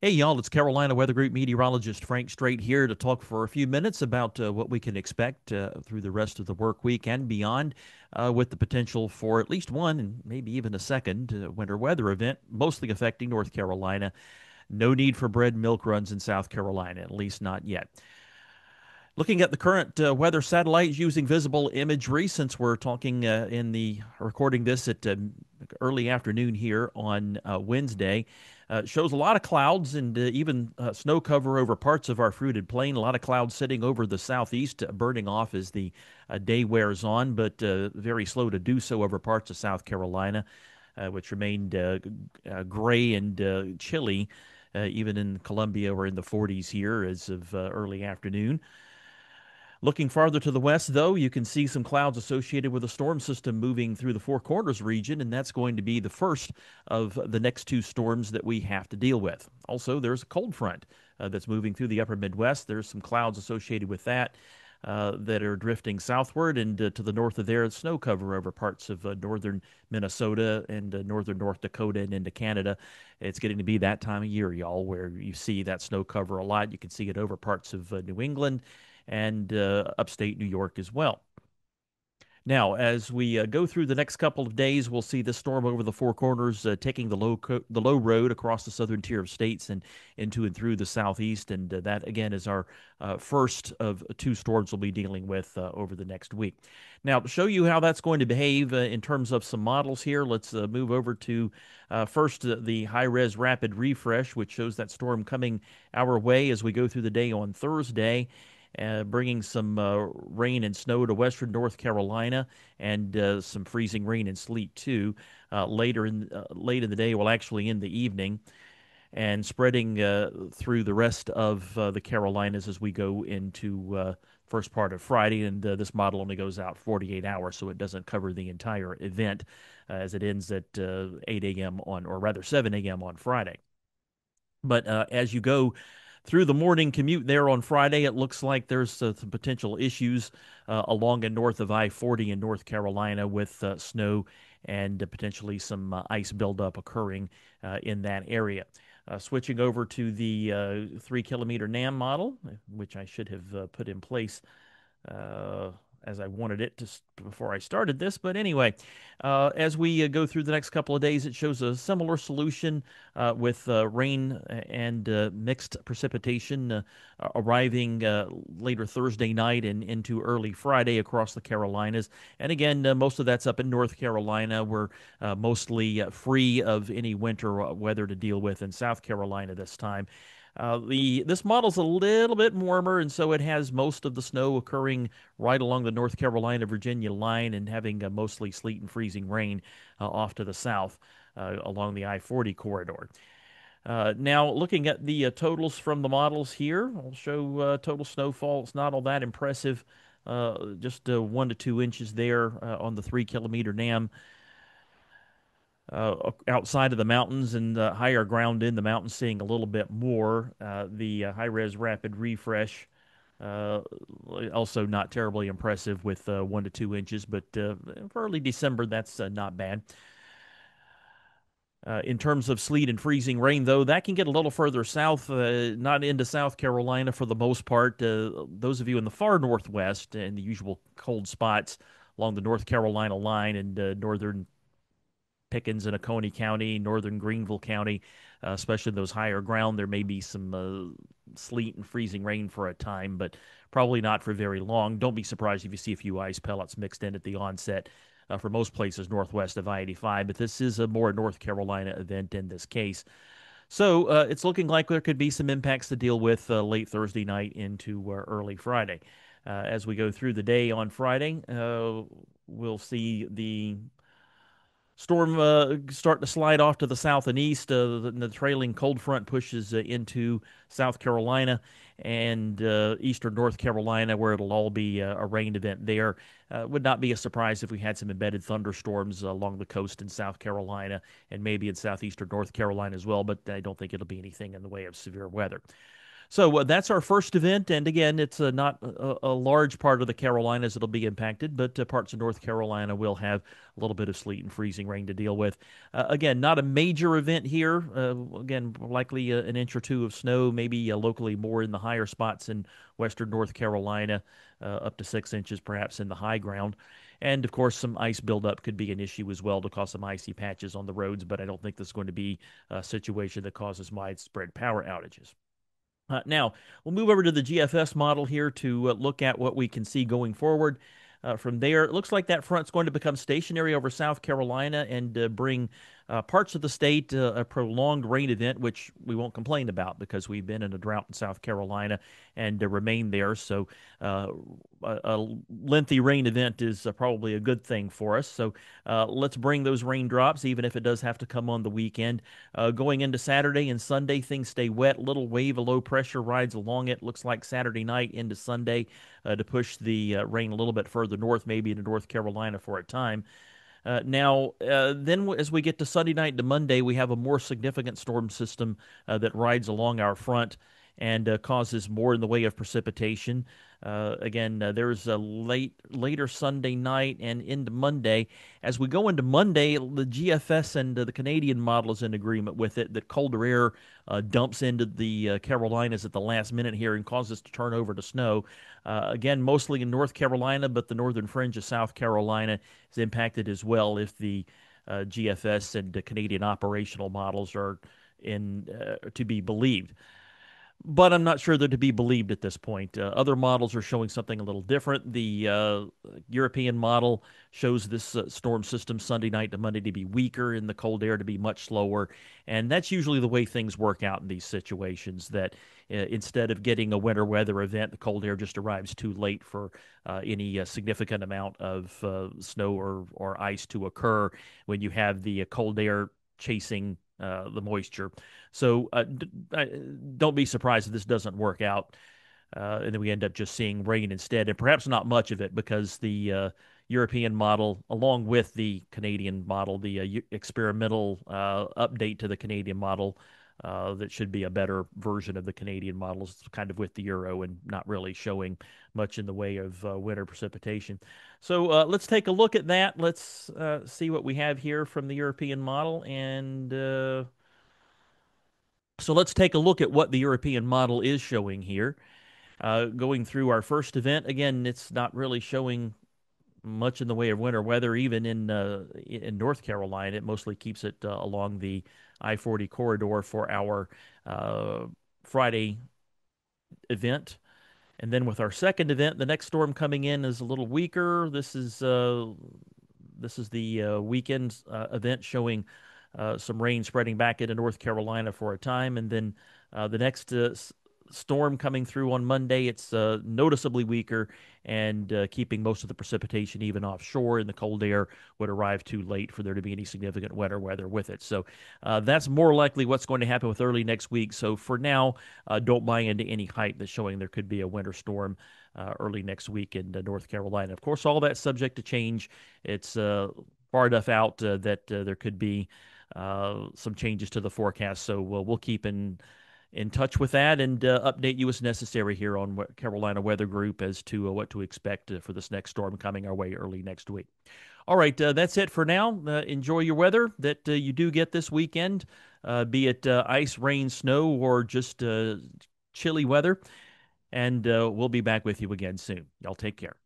Hey, y'all, it's Carolina Weather Group meteorologist Frank Strait here to talk for a few minutes about uh, what we can expect uh, through the rest of the work week and beyond, uh, with the potential for at least one and maybe even a second uh, winter weather event, mostly affecting North Carolina. No need for bread and milk runs in South Carolina, at least not yet. Looking at the current uh, weather satellites using visible imagery, since we're talking uh, in the recording this at uh, early afternoon here on uh, Wednesday, uh, shows a lot of clouds and uh, even uh, snow cover over parts of our fruited plain. A lot of clouds sitting over the southeast, uh, burning off as the uh, day wears on, but very slow to do so over parts of South Carolina, which remained gray and chilly. even in Columbia, we're in the 40s here as of early afternoon. Looking farther to the west, though, you can see some clouds associated with a storm system moving through the Four Corners region, and that's going to be the first of the next two storms that we have to deal with. Also, there's a cold front uh, that's moving through the upper Midwest. There's some clouds associated with that. Uh, that are drifting southward and uh, to the north of there, snow cover over parts of uh, northern Minnesota and uh, northern North Dakota and into Canada. It's getting to be that time of year, y'all, where you see that snow cover a lot. You can see it over parts of uh, New England and uh, upstate New York as well. Now, as we uh, go through the next couple of days, we'll see the storm over the Four Corners uh, taking the low co- the low road across the southern tier of states and into and through the southeast, and uh, that again is our uh, first of two storms we'll be dealing with uh, over the next week. Now, to show you how that's going to behave uh, in terms of some models here, let's move over to first the high res rapid refresh, which shows that storm coming our way as we go through the day on Thursday uh, bringing some uh, rain and snow to western North Carolina and uh, some freezing rain and sleet too. Uh, later in uh, late in the day, well, actually in the evening, and spreading uh, through the rest of the Carolinas as we go into first part of Friday. And this model only goes out 48 hours, so it doesn't cover the entire event as it ends at 8 a.m. on, or rather 7 a.m. on Friday. But as you go through the morning commute there on Friday, it looks like there's uh, some potential issues uh, along and north of I 40 in North Carolina with uh, snow and potentially some uh, ice buildup occurring uh, in that area. Uh, switching over to the three kilometer NAM model, which I should have put in place as I wanted it to before I started this. But anyway, uh, as we uh, go through the next couple of days, it shows a similar solution uh, with uh, rain and uh, mixed precipitation uh, arriving later Thursday night and into early Friday across the Carolinas. And again, most of that's up in North Carolina. We're mostly free of any winter weather to deal with in South Carolina this time. Uh, the this model's a little bit warmer, and so it has most of the snow occurring right along the North Carolina Virginia line, and having uh, mostly sleet and freezing rain uh, off to the south uh, along the I-40 corridor. Uh, now, looking at the totals from the models here, I'll show total snowfall. It's not all that impressive, just one to two inches there on the three kilometer NAM uh, outside of the mountains and higher ground in the mountains, seeing a little bit more. Uh, the uh, high res rapid refresh, uh, also not terribly impressive with uh, one to two inches, but uh, for early December, that's not bad. in terms of sleet and freezing rain, though, that can get a little further south, not into South Carolina for the most part. those of you in the far northwest and the usual cold spots along the North Carolina line and northern Pickens and Oconee County, northern Greenville County, uh, especially those higher ground. There may be some uh, sleet and freezing rain for a time, but probably not for very long. Don't be surprised if you see a few ice pellets mixed in at the onset. Uh, for most places northwest of I 85, but this is a more North Carolina event in this case. So uh, it's looking like there could be some impacts to deal with uh, late Thursday night into uh, early Friday. As we go through the day on Friday, we'll see the Storm uh, to slide off to the south and east. Uh, the, the, trailing cold front pushes uh, into South Carolina and uh, eastern North Carolina, where it'll all be uh, a rain event there. Uh, would not be a surprise if we had some embedded thunderstorms along the coast in South Carolina and maybe in southeastern North Carolina as well, but I don't think it'll be anything in the way of severe weather. So uh, that's our first event, and again, it's uh, not a, a, large part of the Carolinas that'll be impacted, but uh, parts of North Carolina will have a little bit of sleet and freezing rain to deal with. Uh, again, not a major event here. Uh, again, likely uh, an inch or two of snow, maybe locally more in the higher spots in western North Carolina, up to six inches perhaps in the high ground. And of course, some ice buildup could be an issue as well to cause some icy patches on the roads, but I don't think this is going to be a situation that causes widespread power outages. Uh, now, we'll move over to the GFS model here to uh, look at what we can see going forward. Uh, from there, it looks like that front's going to become stationary over South Carolina and uh, bring uh, parts of the state uh, a prolonged rain event, which we won't complain about because we've been in a drought in South Carolina and uh, remain there. So uh, a, a, lengthy rain event is uh, probably a good thing for us. So let's bring those raindrops, even if it does have to come on the weekend. going into Saturday and Sunday, things stay wet. Little wave of low pressure rides along it. Looks like Saturday night into Sunday to push the rain a little bit further north, maybe into North Carolina for a time. Uh, now, uh, then as we get to Sunday night to Monday, we have a more significant storm system uh, that rides along our front and uh, causes more in the way of precipitation. Uh, again, uh, there's a late later Sunday night and into Monday. As we go into Monday, the GFS and uh, the Canadian model is in agreement with it that colder air uh, dumps into the uh, Carolinas at the last minute here and causes to turn over to snow. again, mostly in North Carolina, but the northern fringe of South Carolina is impacted as well if the GFS and the Canadian operational models are in to be believed but I'm not sure they're to be believed at this point. Uh, other models are showing something a little different. The uh, European model shows this uh, storm system Sunday night to Monday to be weaker and the cold air to be much slower. And that's usually the way things work out in these situations that uh, instead of getting a winter weather event, the cold air just arrives too late for uh, any uh, significant amount of snow or, or ice to occur when you have the cold air chasing uh, the moisture. So uh, d- don't be surprised if this doesn't work out, uh, and then we end up just seeing rain instead, and perhaps not much of it because the uh, European model, along with the Canadian model, the uh, experimental uh, update to the Canadian model. Uh, that should be a better version of the Canadian models, kind of with the euro and not really showing much in the way of uh, winter precipitation. So uh, let's take a look at that. Let's see what we have here from the European model and so let's take a look at what the European model is showing here. Uh, going through our first event, again, it's not really showing much in the way of winter weather, even in uh, in North Carolina. It mostly keeps it uh, along the I-40 corridor for our uh, Friday event. And then with our second event, the next storm coming in is a little weaker. This is uh, this is the uh, weekend event showing uh, some rain spreading back into North Carolina for a time, and then uh, the next uh, storm coming through on Monday. It's uh, noticeably weaker and uh, keeping most of the precipitation even offshore, and the cold air would arrive too late for there to be any significant wetter weather with it. So uh, that's more likely what's going to happen with early next week. So for now, uh, don't buy into any hype that's showing there could be a winter storm. Uh, early next week in uh, North Carolina. Of course, all that's subject to change. It's far enough out that there could be uh, some changes to the forecast. So we'll, we'll keep in in touch with that and uh, update you as necessary here on Carolina Weather Group as to uh, what to expect uh, for this next storm coming our way early next week. All right, uh, that's it for now. Uh, enjoy your weather that you do get this weekend, be it ice, rain, snow, or just chilly weather. And we'll be back with you again soon. Y'all take care.